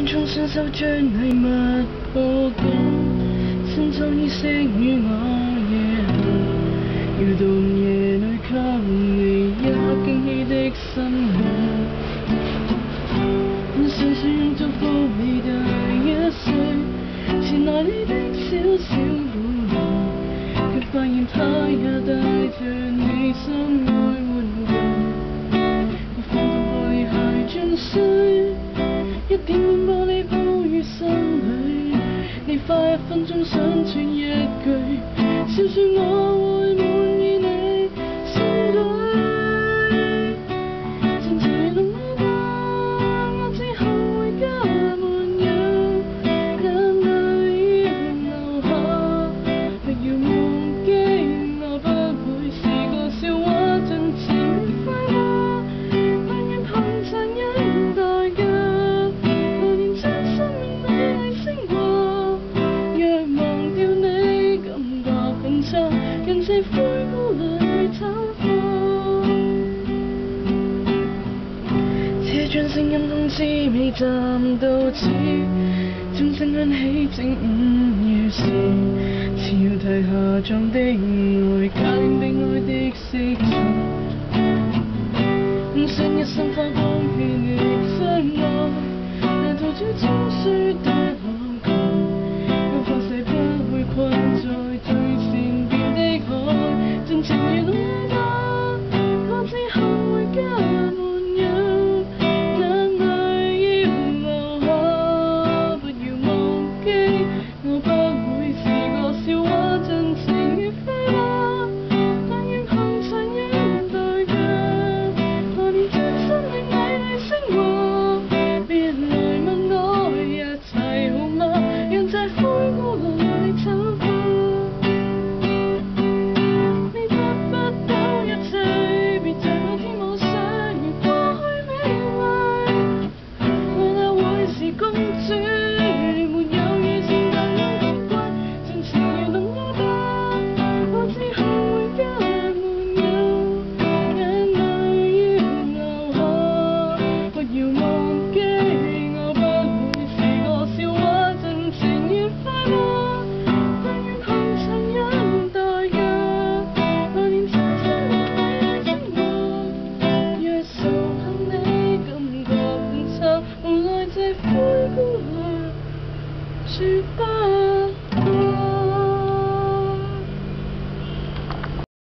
匆匆伸手将礼物抱紧，身着衣饰与我夜行，要到夜里给你一惊喜的心我想水祝福枯大的岁，前来你的小小故地，却发现他也带着你。心中想说一句，笑说我会满意你心计。前尘如浓烟化，我只好回家没有眼泪要留下，不要忘记，我不会是个笑话，尽情挥洒，但愿看着。阴风凄美站到此，钟声响起正午时，潮退下葬的爱，加点悲哀的色彩，想一生花光片石相爱，难逃只终须？